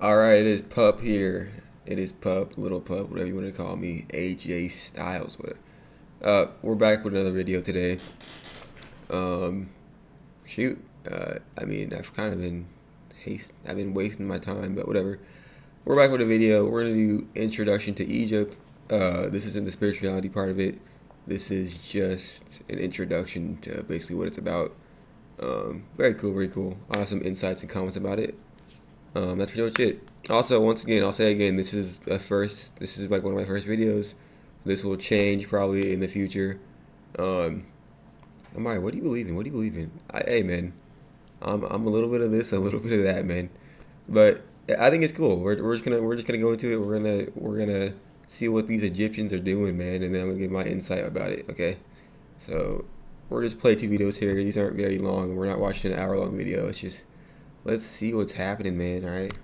All right, it is Pup here. It is Pup, Little Pup, whatever you want to call me. AJ Styles, whatever. Uh, we're back with another video today. Um, shoot. Uh, I mean, I've kind of been haste. I've been wasting my time, but whatever. We're back with a video. We're gonna do introduction to Egypt. Uh, this isn't the spirituality part of it. This is just an introduction to basically what it's about. Um, very cool, very cool. I have some insights and comments about it um, that's pretty much it. Also, once again, I'll say again, this is the first. This is like one of my first videos. This will change probably in the future. Um, Amari, what do you believe in? What do you believe in? I, hey, man, I'm I'm a little bit of this, a little bit of that, man. But I think it's cool. We're, we're just gonna we're just gonna go into it. We're gonna we're gonna see what these Egyptians are doing, man, and then I'm gonna give my insight about it. Okay, so we're just play two videos here. These aren't very long. We're not watching an hour long video. It's just Let's see what's happening, man, alright?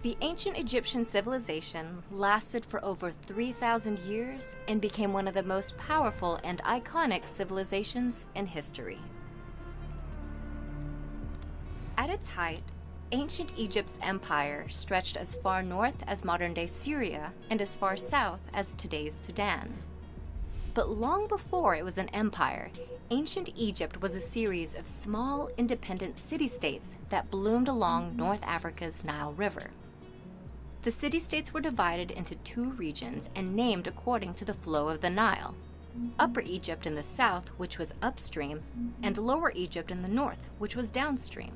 The ancient Egyptian civilization lasted for over 3,000 years and became one of the most powerful and iconic civilizations in history. At its height, ancient Egypt's empire stretched as far north as modern-day Syria and as far south as today's Sudan. But long before it was an empire, ancient Egypt was a series of small, independent city-states that bloomed along North Africa's Nile River. The city-states were divided into two regions and named according to the flow of the Nile. Upper Egypt in the south, which was upstream, and Lower Egypt in the north, which was downstream.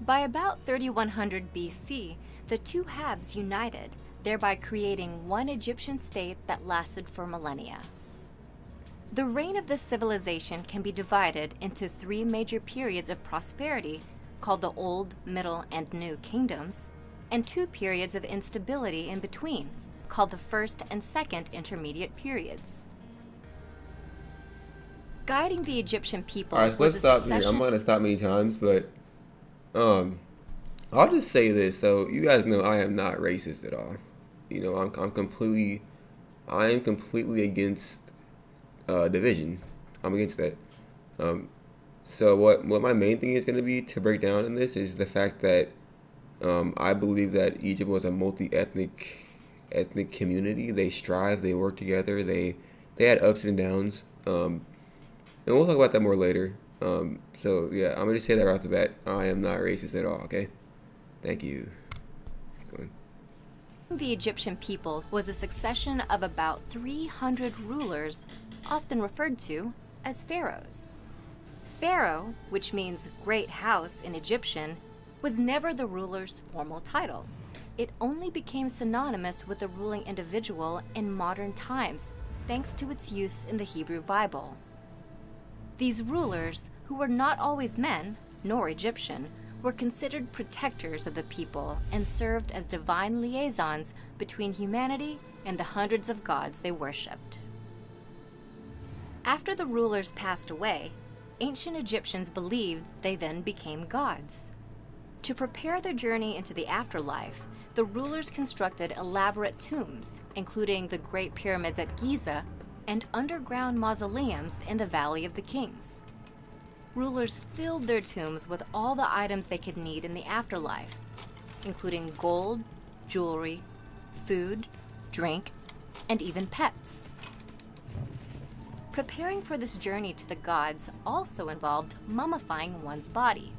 By about 3100 BC, the two halves united, thereby creating one Egyptian state that lasted for millennia. The reign of this civilization can be divided into three major periods of prosperity called the Old, Middle, and New Kingdoms, and two periods of instability in between called the First and Second Intermediate Periods. Guiding the Egyptian people. All right, so let's stop here. I'm going to stop many times, but um, I'll just say this. So you guys know I am not racist at all. You know, I'm, I'm completely, I am completely against uh, division. I'm against that. Um, so what what my main thing is going to be to break down in this is the fact that um, I believe that Egypt was a multi-ethnic ethnic community. They strive, they work together, they they had ups and downs, um, and we'll talk about that more later. Um, so yeah, I'm gonna just say that right off the bat. I am not racist at all. Okay, thank you. The Egyptian people was a succession of about 300 rulers, often referred to as pharaohs. Pharaoh, which means great house in Egyptian, was never the ruler's formal title. It only became synonymous with the ruling individual in modern times, thanks to its use in the Hebrew Bible. These rulers, who were not always men, nor Egyptian, were considered protectors of the people and served as divine liaisons between humanity and the hundreds of gods they worshipped. After the rulers passed away, ancient Egyptians believed they then became gods. To prepare their journey into the afterlife, the rulers constructed elaborate tombs, including the Great Pyramids at Giza and underground mausoleums in the Valley of the Kings rulers filled their tombs with all the items they could need in the afterlife, including gold, jewelry, food, drink, and even pets. Preparing for this journey to the gods also involved mummifying one's body.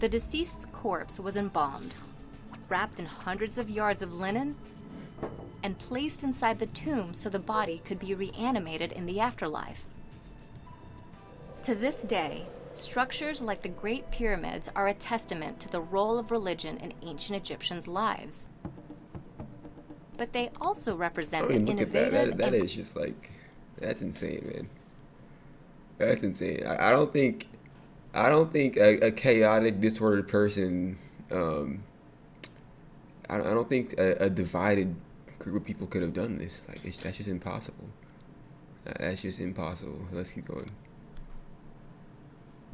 The deceased's corpse was embalmed, wrapped in hundreds of yards of linen, and placed inside the tomb so the body could be reanimated in the afterlife. To this day, structures like the Great Pyramids are a testament to the role of religion in ancient Egyptians' lives. But they also represent I mean, look innovative. At that. That, that is just like, that's insane, man. That's insane. I, I don't think, I don't think a, a chaotic, disordered person. Um, I, I don't think a, a divided group of people could have done this. Like, it's, that's just impossible. That's just impossible. Let's keep going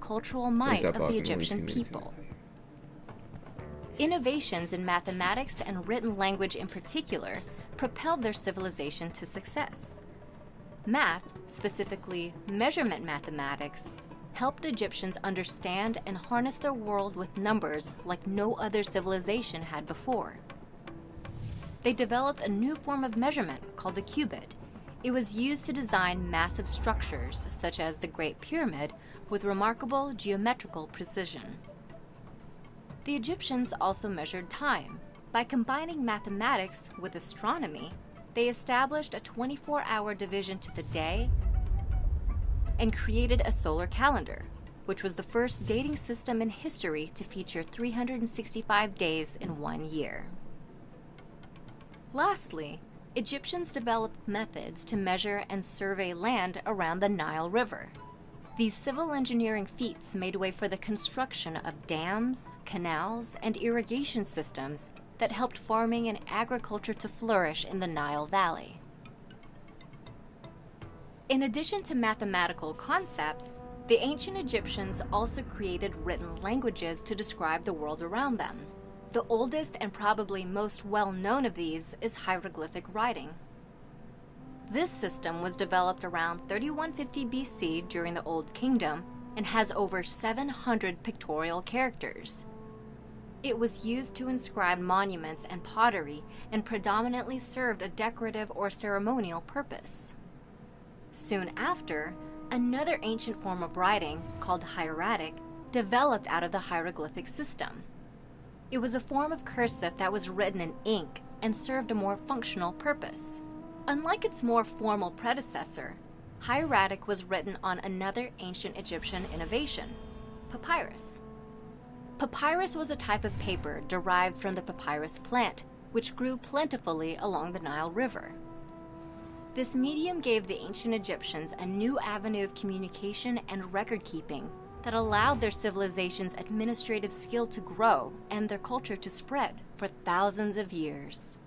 cultural might of the Egyptian people. Innovations in mathematics and written language in particular propelled their civilization to success. Math, specifically measurement mathematics, helped Egyptians understand and harness their world with numbers like no other civilization had before. They developed a new form of measurement called the cubit. It was used to design massive structures, such as the Great Pyramid, with remarkable geometrical precision. The Egyptians also measured time. By combining mathematics with astronomy, they established a 24 hour division to the day and created a solar calendar, which was the first dating system in history to feature 365 days in one year. Lastly, Egyptians developed methods to measure and survey land around the Nile River. These civil engineering feats made way for the construction of dams, canals, and irrigation systems that helped farming and agriculture to flourish in the Nile Valley. In addition to mathematical concepts, the ancient Egyptians also created written languages to describe the world around them. The oldest and probably most well known of these is hieroglyphic writing. This system was developed around 3150 BC during the Old Kingdom and has over 700 pictorial characters. It was used to inscribe monuments and pottery and predominantly served a decorative or ceremonial purpose. Soon after, another ancient form of writing, called hieratic, developed out of the hieroglyphic system. It was a form of cursive that was written in ink and served a more functional purpose. Unlike its more formal predecessor, hieratic was written on another ancient Egyptian innovation, papyrus. Papyrus was a type of paper derived from the papyrus plant, which grew plentifully along the Nile River. This medium gave the ancient Egyptians a new avenue of communication and record keeping that allowed their civilization's administrative skill to grow and their culture to spread for thousands of years.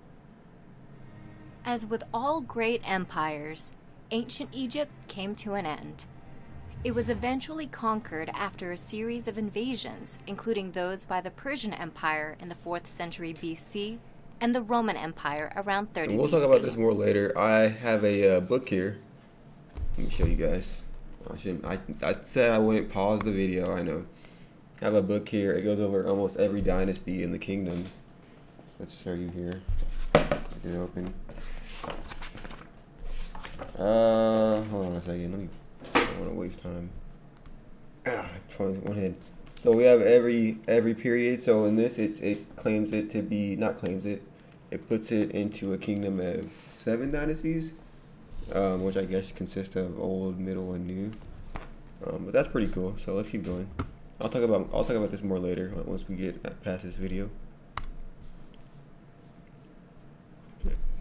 As with all great empires, ancient Egypt came to an end. It was eventually conquered after a series of invasions, including those by the Persian Empire in the 4th century BC and the Roman Empire around 30 and We'll BC. talk about this more later. I have a uh, book here. Let me show you guys. I, should, I, I said I wouldn't pause the video, I know. I have a book here. It goes over almost every dynasty in the kingdom. So let's show you here. Get it open. Uh, hold on a second. Let me. I don't want to waste time. Ah, one head. So we have every every period. So in this, it's it claims it to be not claims it. It puts it into a kingdom of seven dynasties, um, which I guess consists of old, middle, and new. Um, but that's pretty cool. So let's keep going. I'll talk about I'll talk about this more later once we get past this video.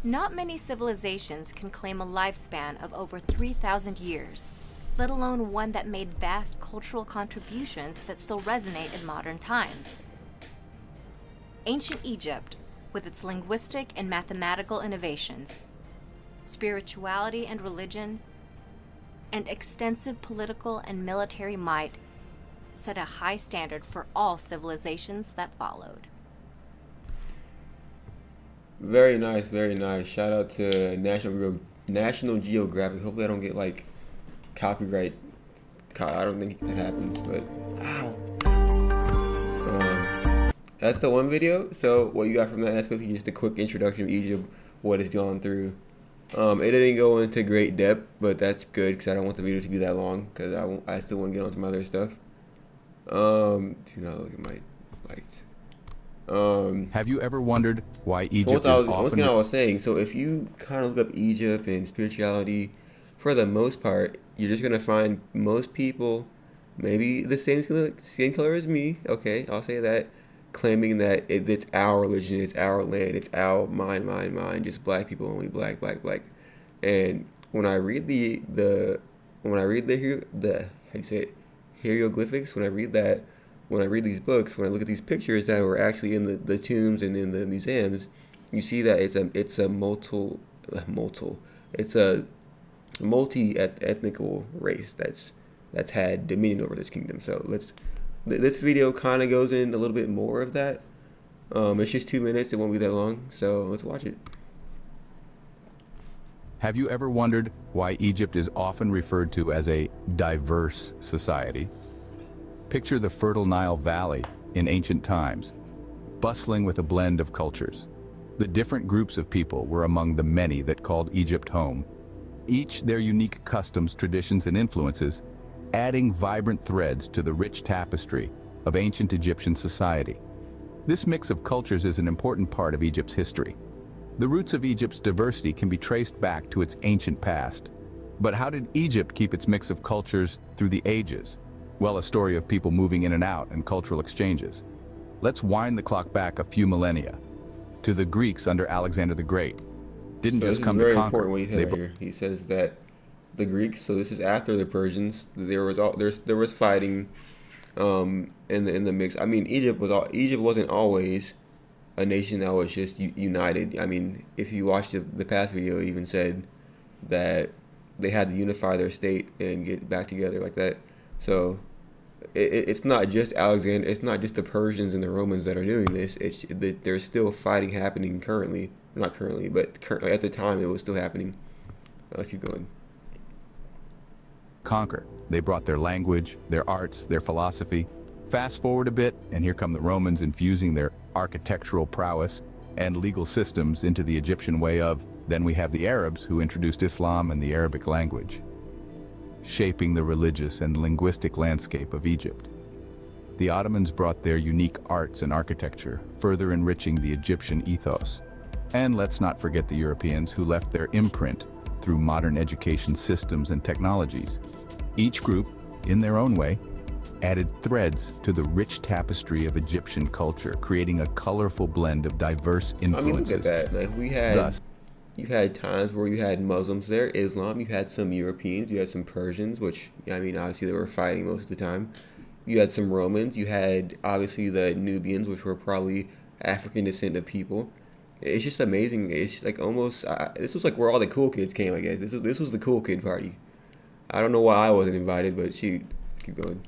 Not many civilizations can claim a lifespan of over 3,000 years, let alone one that made vast cultural contributions that still resonate in modern times. Ancient Egypt, with its linguistic and mathematical innovations, spirituality and religion, and extensive political and military might, set a high standard for all civilizations that followed. Very nice, very nice. Shout out to National National Geographic. Hopefully, I don't get like copyright. I don't think that happens, but ow. Um, that's the one video. So what you got from that? That's basically just a quick introduction of Egypt, what it's gone through. Um, it didn't go into great depth, but that's good because I don't want the video to be that long because I, I still want to get on to my other stuff. Um, do not look at my lights. Um, Have you ever wondered why so Egypt is I was, once often I was saying, so if you kind of look up Egypt and spirituality, for the most part, you're just gonna find most people, maybe the same skin color as me. Okay, I'll say that, claiming that it, it's our religion, it's our land, it's our mine, mine, mine. Just black people only, black, black, black. And when I read the the when I read the the how do you say it hieroglyphics, when I read that, when I read these books, when I look at these pictures that were actually in the, the tombs and in the museums, you see that it's a it's a multiple uh, multiple it's a multi ethnical race that's that's had dominion over this kingdom. So let's th- this video kind of goes in a little bit more of that. Um, it's just two minutes; it won't be that long. So let's watch it. Have you ever wondered why Egypt is often referred to as a diverse society? Picture the fertile Nile Valley in ancient times, bustling with a blend of cultures. The different groups of people were among the many that called Egypt home, each their unique customs, traditions, and influences, adding vibrant threads to the rich tapestry of ancient Egyptian society. This mix of cultures is an important part of Egypt's history. The roots of Egypt's diversity can be traced back to its ancient past. But how did Egypt keep its mix of cultures through the ages? Well, a story of people moving in and out and cultural exchanges. Let's wind the clock back a few millennia to the Greeks under Alexander the Great. Didn't So just come to conquer. important what he They here. He says that the Greeks. So this is after the Persians. There was all there's there was fighting, um, in the in the mix. I mean, Egypt was all Egypt wasn't always a nation that was just united. I mean, if you watched the, the past video, even said that they had to unify their state and get back together like that. So it- it's not just Alexander. It's not just the Persians and the Romans that are doing this. It's that there's still fighting happening currently. Not currently, but currently at the time it was still happening. Uh, Let's keep going. Conquer. They brought their language, their arts, their philosophy. Fast forward a bit, and here come the Romans infusing their architectural prowess and legal systems into the Egyptian way of, then we have the Arabs who introduced Islam and the Arabic language, shaping the religious and linguistic landscape of Egypt. The Ottomans brought their unique arts and architecture, further enriching the Egyptian ethos. And let's not forget the Europeans who left their imprint through modern education systems and technologies. Each group, in their own way, added threads to the rich tapestry of Egyptian culture, creating a colorful blend of diverse influences. I mean, look at that. Like we had, Thus- you had times where you had Muslims there, Islam. You had some Europeans. You had some Persians, which I mean, obviously they were fighting most of the time. You had some Romans. You had obviously the Nubians, which were probably African descent of people. It's just amazing. It's just like almost. Uh, this was like where all the cool kids came. I guess this was this was the cool kid party. I don't know why I wasn't invited, but shoot, let's keep going.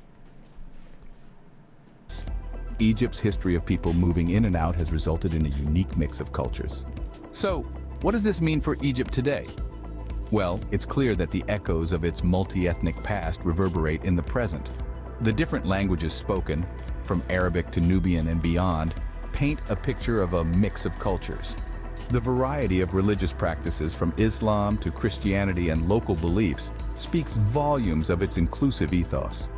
Egypt's history of people moving in and out has resulted in a unique mix of cultures. So, what does this mean for Egypt today? Well, it's clear that the echoes of its multi-ethnic past reverberate in the present. The different languages spoken, from Arabic to Nubian and beyond, paint a picture of a mix of cultures. The variety of religious practices from Islam to Christianity and local beliefs speaks volumes of its inclusive ethos.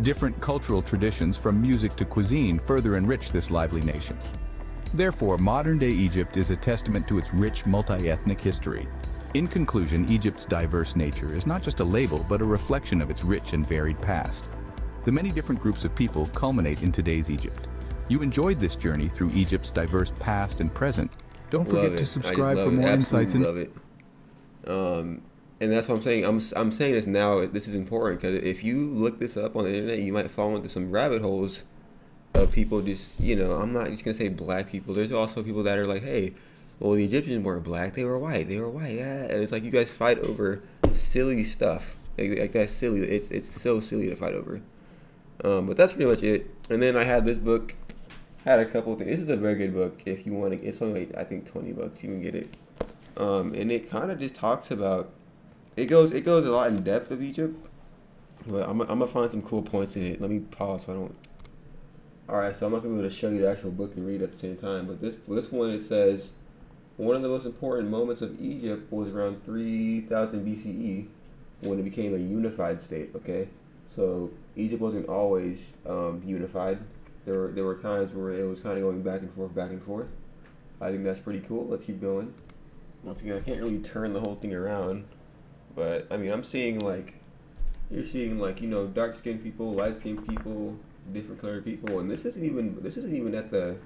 Different cultural traditions from music to cuisine further enrich this lively nation. Therefore, modern-day Egypt is a testament to its rich multi-ethnic history. In conclusion, Egypt's diverse nature is not just a label, but a reflection of its rich and varied past. The many different groups of people culminate in today's Egypt. You enjoyed this journey through Egypt's diverse past and present. Don't forget to subscribe for more Absolutely insights. And love it. Um, and that's what I'm saying. I'm I'm saying this now. This is important because if you look this up on the internet, you might fall into some rabbit holes of people just you know. I'm not just gonna say black people. There's also people that are like, hey, well the Egyptians weren't black. They were white. They were white. Yeah. And it's like you guys fight over silly stuff. Like, like that's silly. It's it's so silly to fight over. Um, but that's pretty much it. And then I had this book. Had a couple things. This is a very good book. If you want to, it's only like, I think twenty bucks. You can get it. Um, and it kind of just talks about. It goes it goes a lot in depth of Egypt. But I'm, I'm gonna find some cool points in it. Let me pause so I don't. All right, so I'm not gonna be able to show you the actual book and read at the same time. But this this one it says, one of the most important moments of Egypt was around 3000 BCE when it became a unified state. Okay, so Egypt wasn't always um, unified. There were there were times where it was kind of going back and forth, back and forth. I think that's pretty cool. Let's keep going. Once again, I can't really turn the whole thing around, but I mean, I'm seeing like you're seeing like you know dark skinned people, light skinned people, different colored people, and this isn't even this isn't even at the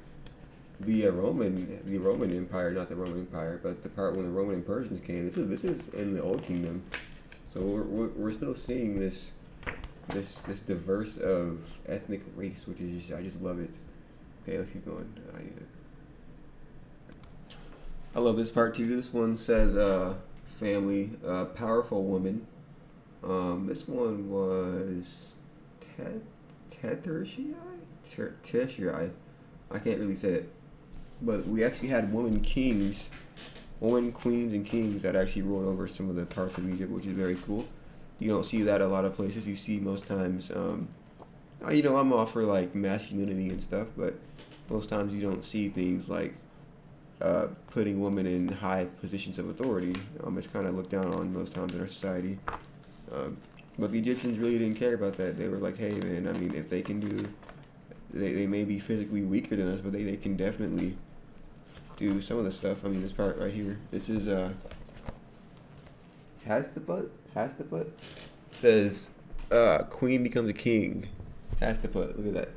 the uh, Roman the Roman Empire, not the Roman Empire, but the part when the Roman and Persians came. This is this is in the Old Kingdom, so we're we're, we're still seeing this this this diverse of ethnic race, which is just, I just love it. Okay, let's keep going. I need to. I love this part too. This one says uh, family, uh, powerful woman. Um, this one was Tet Tetershii? Ter- Tertiary. I can't really say it. But we actually had women kings women, queens, and kings that actually ruled over some of the parts of Egypt, which is very cool. You don't see that a lot of places. You see most times, um, you know, I'm all for like masculinity and stuff, but most times you don't see things like uh, putting women in high positions of authority. Um, it's kind of looked down on most times in our society. Um, but the Egyptians really didn't care about that. They were like, hey, man, I mean, if they can do, they, they may be physically weaker than us, but they, they can definitely do some of the stuff. I mean, this part right here, this is, uh, Hatshepsut, has the butt, says, uh, queen becomes a king. Hatshepsut, look at that.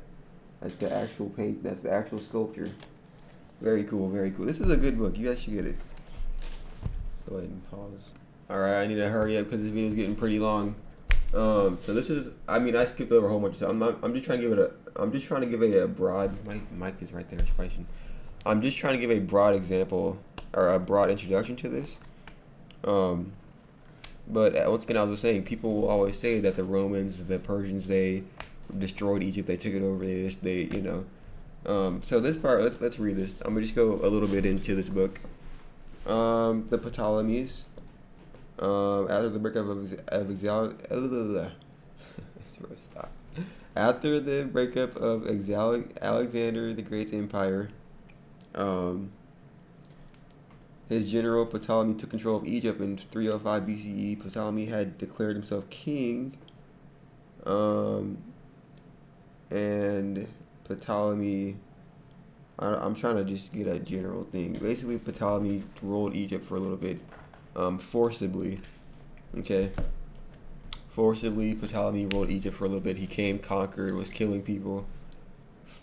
That's the actual paint, that's the actual sculpture. Very cool, very cool. This is a good book. You guys should get it. Go ahead and pause. Alright, I need to hurry up because this video is getting pretty long. Um, so this is, I mean, I skipped over a whole bunch of stuff. I'm, not, I'm just trying to give it a, I'm just trying to give it a broad, my mic is right there, spicy. I'm just trying to give a broad example, or a broad introduction to this. Um, but uh, once again, I was saying, people will always say that the Romans, the Persians, they destroyed Egypt, they took it over, they, they you know. Um, so this part, let's let's read this. I'm gonna just go a little bit into this book. Um, the Ptolemies, um, after the breakup of, of stop. After the breakup of Alexander the Great's empire, um, his general Ptolemy took control of Egypt in 305 BCE. Ptolemy had declared himself king, um, and Ptolemy. I, am trying to just get a general thing. Basically, Ptolemy ruled Egypt for a little bit um, forcibly. Okay. Forcibly, Ptolemy ruled Egypt for a little bit. He came, conquered, was killing people.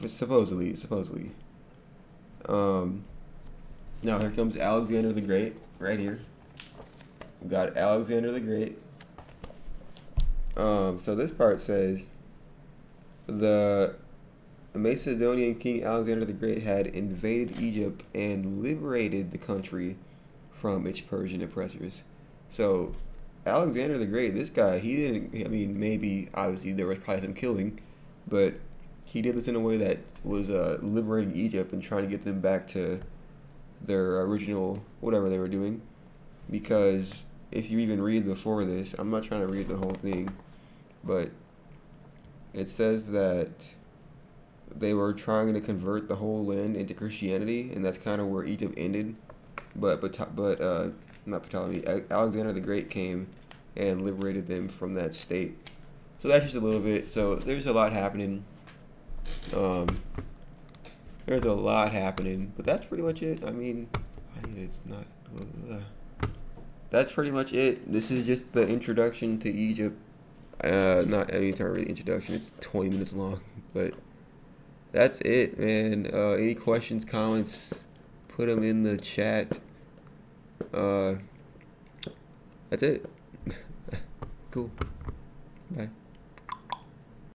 Supposedly, supposedly. Um, now here comes Alexander the Great, right here. We've got Alexander the Great. Um, so this part says the Macedonian king Alexander the Great had invaded Egypt and liberated the country from its Persian oppressors. So Alexander the Great, this guy, he didn't. I mean, maybe obviously there was probably some killing, but he did this in a way that was uh, liberating Egypt and trying to get them back to their original whatever they were doing. Because if you even read before this, I'm not trying to read the whole thing, but it says that they were trying to convert the whole land into Christianity, and that's kind of where Egypt ended. But but but uh, not Ptolemy. Alexander the Great came and liberated them from that state. So that's just a little bit. So there's a lot happening. Um, there's a lot happening, but that's pretty much it. I mean, it's not. Uh, that's pretty much it. This is just the introduction to Egypt. Uh, not any time really introduction. It's 20 minutes long, but that's it, man. Uh, any questions, comments, put them in the chat. Uh, that's it. cool. Bye.